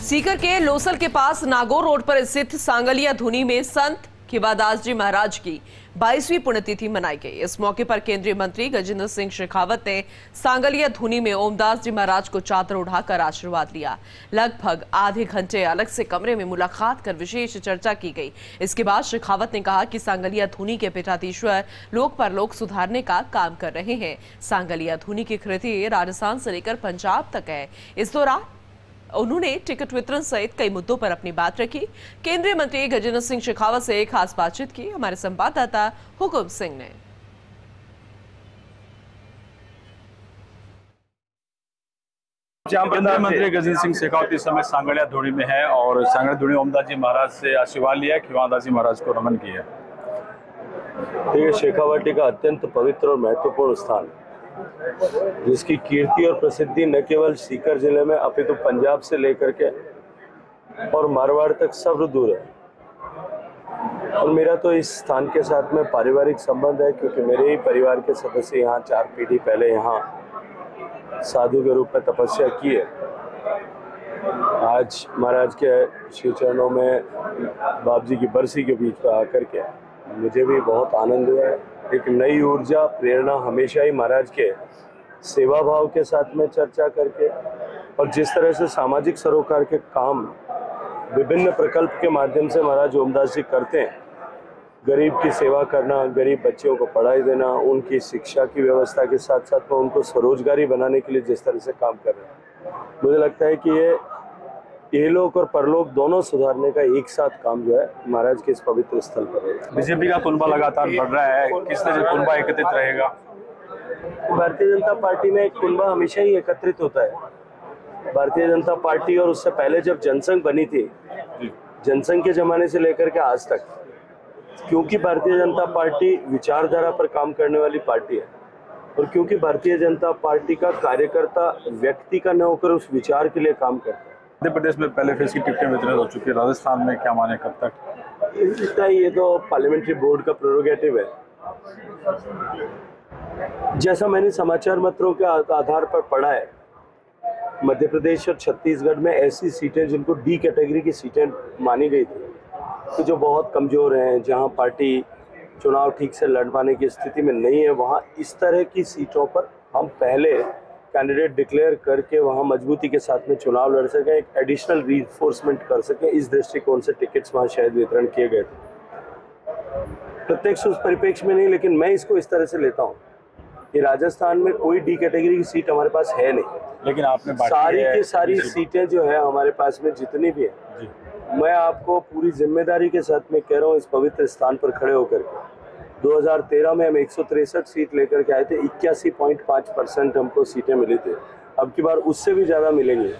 सीकर के लोसल के पास नागौर रोड पर स्थित सांगलिया धुनी में संत खिबादास जी महाराज की 22वीं पुण्यतिथि मनाई गई। इस मौके पर केंद्रीय मंत्री गजेंद्र सिंह शेखावत ने सांगलिया धुनी में ओमदास जी महाराज को चादर उठाकर आशीर्वाद लिया। लगभग आधे घंटे अलग से कमरे में मुलाकात कर विशेष चर्चा की गई। इसके बाद शेखावत ने कहा कि सांगलिया धुनी के पीठाधीश्वर लोक परलोक सुधारने का काम कर रहे हैं। सांगलिया धुनी की कृति राजस्थान से लेकर पंजाब तक है। इस दौरान उन्होंने टिकट वितरण सहित कई मुद्दों पर अपनी बात रखी। केंद्रीय मंत्री गजेंद्र सिंह शेखावत से खास बातचीत की। हमारे संवाददाता हुकुम सिंह ने। केंद्रीय मंत्री गजेंद्र सिंह शेखावत इस समय सांगड़िया धोनी में है और सांगड़िया धोनी ओमदास जी महाराज से आशीर्वाद लिया खिवादास जी महाराज को नमन किया। है ये शेखावाटी का अत्यंत पवित्र और महत्वपूर्ण स्थान। जिसकी कीर्ति और प्रसिद्धि न केवल सीकर ज़िले में, अपितु तो पंजाब से लेकर के और मारवाड़ तक सब दूर है। और मेरा तो इस स्थान के साथ में पारिवारिक संबंध है, क्योंकि मेरे ही परिवार के सदस्य यहाँ, चार पीढ़ी पहले यहाँ साधु के रूप में तपस्या की है। आज महाराज के श्री चरणों में बाप जी की बरसी के बीच में आकर के मुझे भी बहुत आनंद हुआ है। एक नई ऊर्जा, प्रेरणा हमेशा ही महाराज के सेवा भाव के साथ में चर्चा करके और जिस तरह से सामाजिक सरोकार के काम विभिन्न प्रकल्प के माध्यम से महाराज ओमदास जी करते हैं, गरीब की सेवा करना, गरीब बच्चों को पढ़ाई देना, उनकी शिक्षा की व्यवस्था के साथ साथ में उनको स्वरोजगारी बनाने के लिए जिस तरह से काम कर रहे हैं। मुझे लगता है कि ये इहलोक और परलोक दोनों सुधारने का एक साथ काम जो है महाराज के इस पवित्र स्थल पर बीजेपी का कुनबा लगातार बढ़ रहा है। किस तरह कुनबा एकत्रित रहेगा? भारतीय जनता पार्टी में कुनबा हमेशा ही एकत्रित होता है। भारतीय जनता पार्टी और उससे पहले जब जनसंघ बनी थी जनसंघ के जमाने से लेकर के आज तक क्योंकि भारतीय जनता पार्टी विचारधारा पर काम करने वाली पार्टी है और क्योंकि भारतीय जनता पार्टी का कार्यकर्ता व्यक्ति का न होकर उस विचार के लिए काम करता है मध्य प्रदेश में पहले फ़ेज़ की टिकटें वितरित हो चुकी है। राजस्थान में क्या माने कब तक? ये तो पार्लियामेंट्री बोर्ड का प्रोरोगेटिव है। जैसा मैंने समाचार पत्रों के आधार पर पढ़ा है, मध्य प्रदेश और छत्तीसगढ़ में ऐसी सीटें जिनको डी कैटेगरी की सीटें मानी गई थी तो जो बहुत कमज़ोर हैं, जहाँ पार्टी चुनाव ठीक से लड़ पाने की स्थिति में नहीं है, वहाँ इस तरह की सीटों पर हम पहले कैंडिडेट डिक्लेयर करके वहाँ मजबूती के साथ में चुनाव लड़ सकें एक एडिशनल रीफोर्समेंट कर सकें इस दृष्टिकोण से टिकट्स वहाँ शायद वितरण किए गए थे। प्रत्यक्ष उस परिप्रेक्ष्य में नहीं लेकिन मैं इसको इस तरह से लेता हूँ कि राजस्थान में कोई डी कैटेगरी की सीट हमारे पास है नहीं। लेकिन आपने सारी की सारी सीटें जो है हमारे पास में जितनी भी है मैं आपको पूरी ज़िम्मेदारी के साथ में कह रहा हूँ इस पवित्र स्थान पर खड़े होकर के। 2013 में हम एक सीट लेकर के आए थे, इक्यासी पॉइंट पाँच परसेंट हमको सीटें मिली थी। अब की बार उससे भी ज़्यादा मिलेंगे।